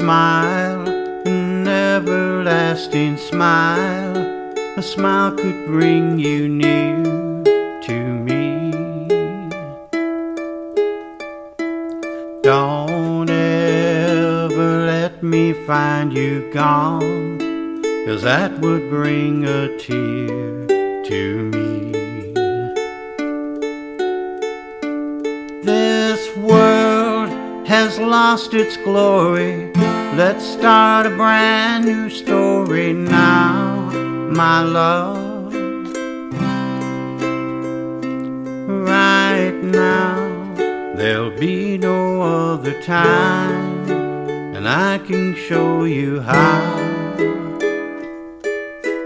smile, an everlasting smile. A smile could bring you near to me. Don't ever let me find you gone, cause that would bring a tear to me. This world has lost its glory. Let's start a brand new story now, my love. Right now, there'll be no other time, and I can show you how,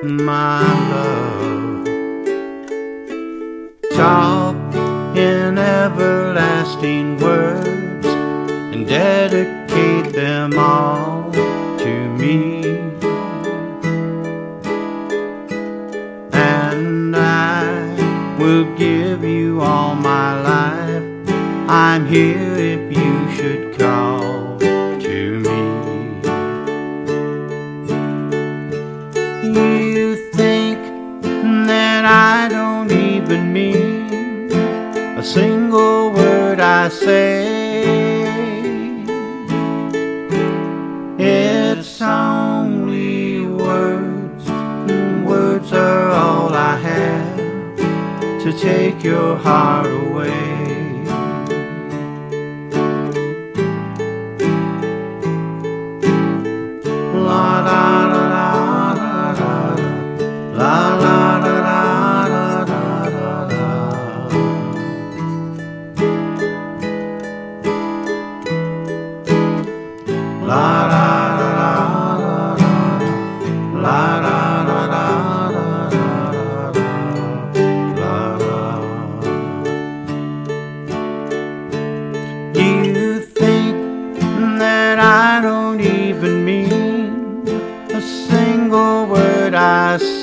my love. Talk in everlasting words and dedicate all to me. And I will give you all my life. I'm here if you should call to me. You think that I don't even mean a single word I say. It's only words, words are all I have to take your heart away. La la la la la.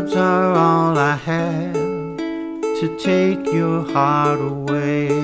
Words are all I have to take your heart away.